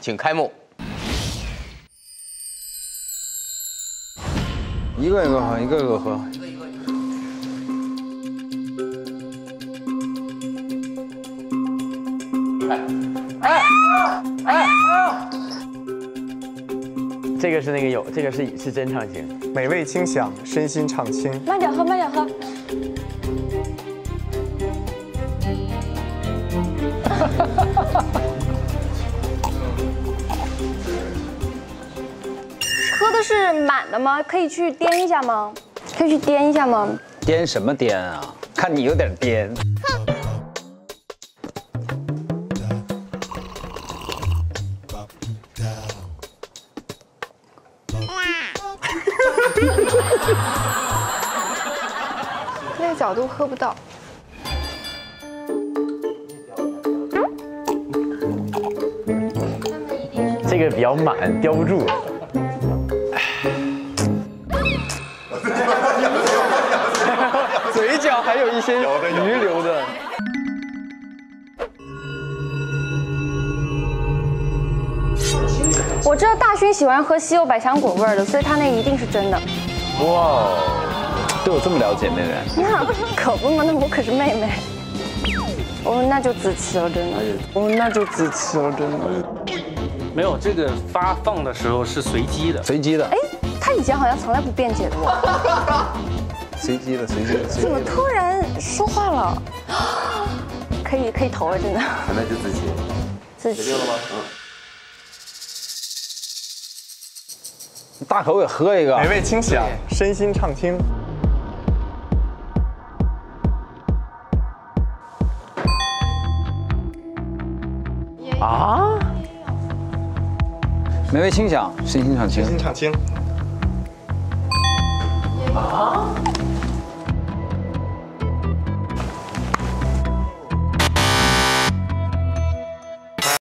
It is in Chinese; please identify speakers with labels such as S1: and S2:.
S1: 请开幕。
S2: 一个一个喝，一个一个喝。
S3: 这个是那个有，这个是是真唱型。
S4: 美味清香，身心畅清。
S5: 慢点喝，慢点喝。喝的是满的吗？可以去颠一下吗？可以去颠一下吗？
S2: 颠什么颠啊？看你有点颠。
S5: 那个角度喝不到。
S3: 这个比较满，叼不住。
S4: 嘴角还有一些余留的。
S5: 我知道大勋喜欢喝西柚百香果味儿的，所以他那一定是真的。
S2: 哇，对我这么了解，妹妹。
S5: 那可不嘛，那我可是妹妹。哦，那就子琪了，真的。
S4: 哦，那就子琪了，真的。
S6: 没有，这个发放的时候是随机的。
S2: 随机的。
S5: 哎，他以前好像从来不辩解的我。
S2: 随机的，随机的。
S5: 怎么突然说话了？可以，可以投了，真的。
S1: 那就自己。
S5: 自己。
S1: 决定了吗？嗯。
S2: 大口给喝一个。
S4: 美味清香，身心畅清。
S3: 啊！
S2: 美味清香，身心畅清。
S4: 身心畅清。
S3: 啊！